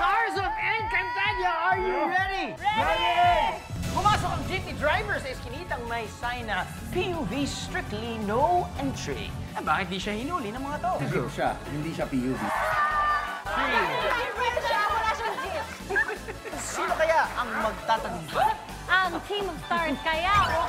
stars of Encantadia, are you ready? Ready! Pumasok ang jeepney driver sa eskinitang may sign na PUV strictly no entry. Eh, bakit di siya hinuli ng mga to? Jeep siya, hindi siya PUV. Wala siyang jeep. Sino kaya ang magtatagumpay? Ang Team of Stars kaya o